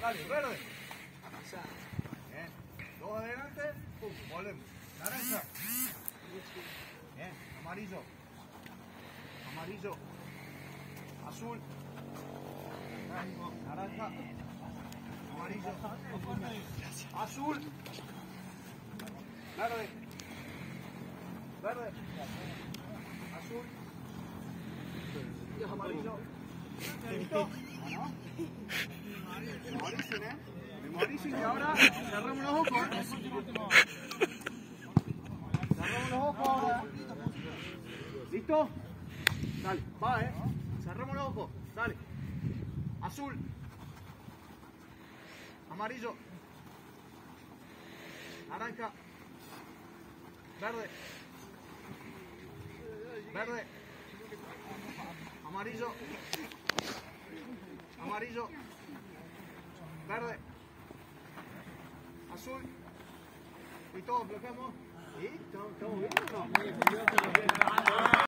dale, verde. Bien. Dos adelante, pum, volvemos. Naranja. Bien, amarillo. Amarillo. Azul. Naranja. Amarillo. Azul. Verde. Verde. Azul. Amarillo. ¿Listo? Memoricen, ¿eh? Y ahora cerramos los ojos. Cerramos los ojos ahora. ¿Listo? Dale, va, ¿eh? Cerramos los ojos. Dale. Azul. Amarillo. Naranja. Verde. Verde. Amarillo. Amarillo. Verde. Azul. Y todos bloqueamos. ¿Sí? ¿Estamos bien o no?